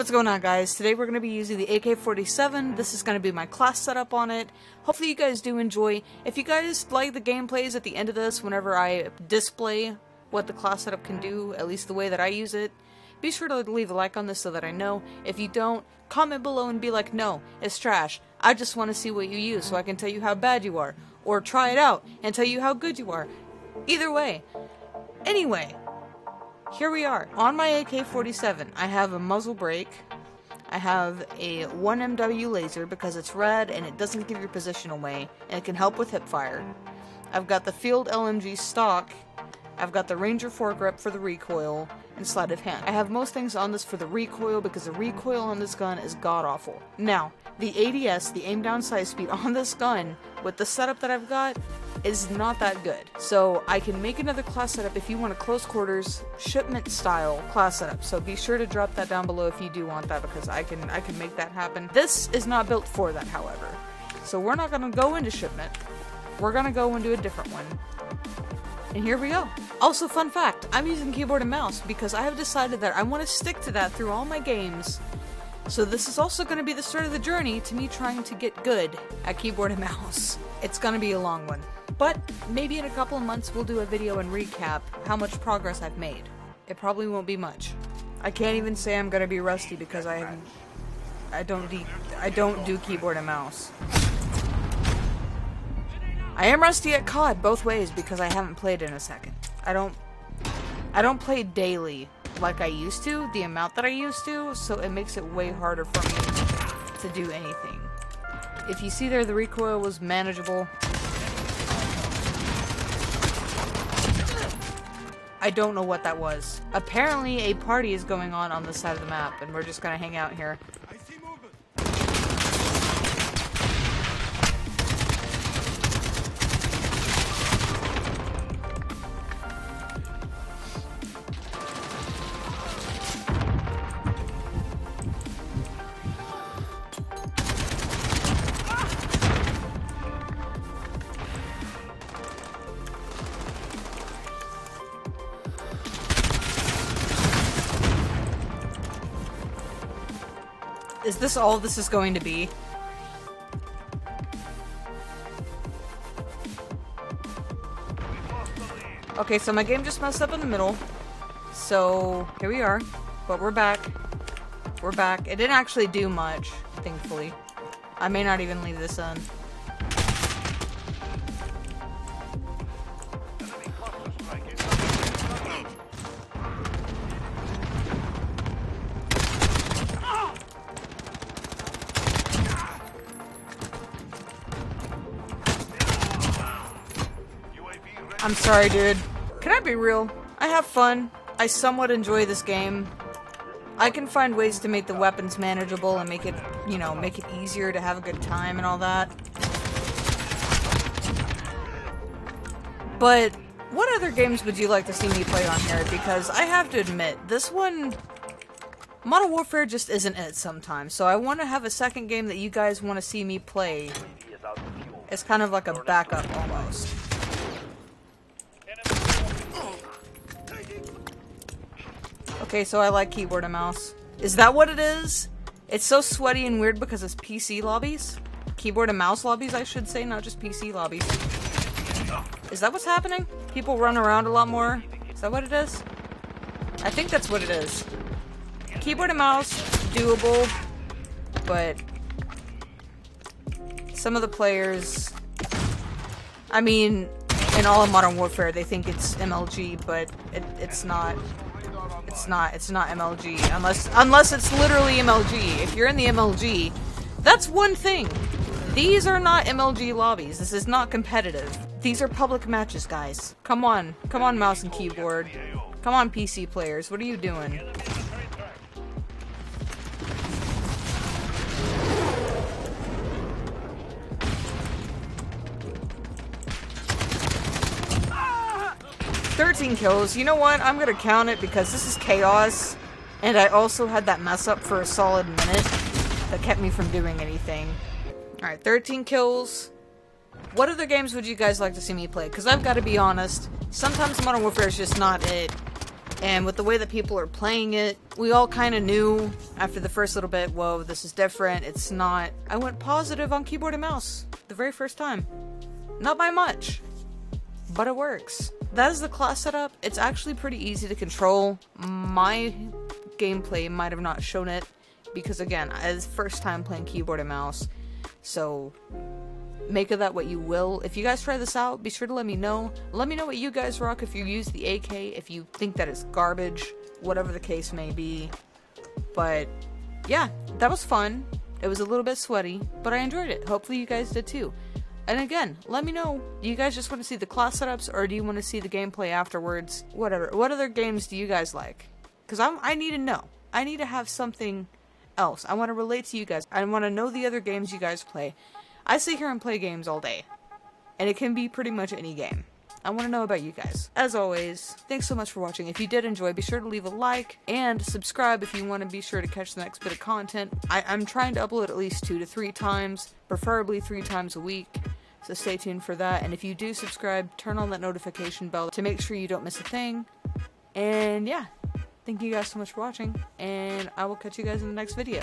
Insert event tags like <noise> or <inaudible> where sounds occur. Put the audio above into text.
what's going on guys? Today we're going to be using the AK-47. This is going to be my class setup on it. Hopefully you guys do enjoy. If you guys like the gameplays at the end of this, whenever I display what the class setup can do, at least the way that I use it, be sure to leave a like on this so that I know. If you don't, comment below and be like, no, it's trash. I just want to see what you use so I can tell you how bad you are. Or try it out and tell you how good you are. Either way. Anyway, here we are. On my AK-47, I have a muzzle brake. I have a 1MW laser because it's red and it doesn't give your position away, and it can help with hip fire. I've got the field LMG stock. I've got the Ranger foregrip for the recoil, and sleight of hand. I have most things on this for the recoil because the recoil on this gun is god-awful. Now, the ADS, the aim down sight speed on this gun, with the setup that I've got, is not that good. So I can make another class setup if you want a close quarters shipment style class setup. So be sure to drop that down below if you do want that because I can I can make that happen. This is not built for that, however. So we're not gonna go into shipment. We're gonna go into a different one. And here we go. Also, fun fact, I'm using keyboard and mouse because I have decided that I want to stick to that through all my games. So this is also going to be the start of the journey to me trying to get good at keyboard and <laughs> mouse. It's going to be a long one. But maybe in a couple of months we'll do a video and recap how much progress I've made. It probably won't be much. I can't even say I'm gonna be rusty because I. I don't do. I don't do keyboard and mouse. I am rusty at COD both ways because I haven't played in a second. I don't. I don't play daily like I used to, the amount that I used to, so it makes it way harder for me to do anything. If you see there, the recoil was manageable. I don't know what that was. Apparently a party is going on on the side of the map, and we're just gonna hang out here. Is this all this is going to be? Okay, so my game just messed up in the middle. So, here we are. But we're back. We're back. It didn't actually do much, thankfully. I may not even leave this on. I'm sorry, dude. Can I be real? I have fun. I somewhat enjoy this game. I can find ways to make the weapons manageable and make it, you know, make it easier to have a good time and all that. But what other games would you like to see me play on here? Because I have to admit, this one... Modern Warfare just isn't it sometimes, so I want to have a second game that you guys want to see me play. It's kind of like a backup, almost. Okay, so I like keyboard and mouse. Is that what it is? It's so sweaty and weird because it's PC lobbies? Keyboard and mouse lobbies, I should say, not just PC lobbies. Is that what's happening? People run around a lot more? Is that what it is? I think that's what it is. Keyboard and mouse, doable, but some of the players, I mean, in all of Modern Warfare, they think it's MLG, but it, it's not. It's not. It's not MLG unless unless it's literally MLG. If you're in the MLG, that's one thing. These are not MLG lobbies. This is not competitive. These are public matches, guys. Come on. Come on, mouse and keyboard. Come on, PC players. What are you doing? 13 kills. You know what? I'm gonna count it because this is chaos. And I also had that mess up for a solid minute that kept me from doing anything. Alright, 13 kills. What other games would you guys like to see me play? Because I've got to be honest, sometimes Modern Warfare is just not it. And with the way that people are playing it, we all kind of knew after the first little bit, whoa, this is different. It's not. I went positive on keyboard and mouse the very first time. Not by much, but it works. That is the class setup. It's actually pretty easy to control. My gameplay might have not shown it because again, it's first time playing keyboard and mouse. So make of that what you will. If you guys try this out, be sure to let me know. Let me know what you guys rock if you use the AK, if you think that it's garbage, whatever the case may be. But yeah, that was fun. It was a little bit sweaty, but I enjoyed it. Hopefully you guys did too. And again, let me know. Do you guys just want to see the class setups or do you want to see the gameplay afterwards? Whatever. What other games do you guys like? Because I need to know. I need to have something else. I want to relate to you guys. I want to know the other games you guys play. I sit here and play games all day, and it can be pretty much any game. I want to know about you guys. As always, thanks so much for watching. If you did enjoy, be sure to leave a like and subscribe if you want to be sure to catch the next bit of content. I- am trying to upload at least two to three times, preferably three times a week. So stay tuned for that. And if you do subscribe, turn on that notification bell to make sure you don't miss a thing. And yeah, thank you guys so much for watching, and I will catch you guys in the next video.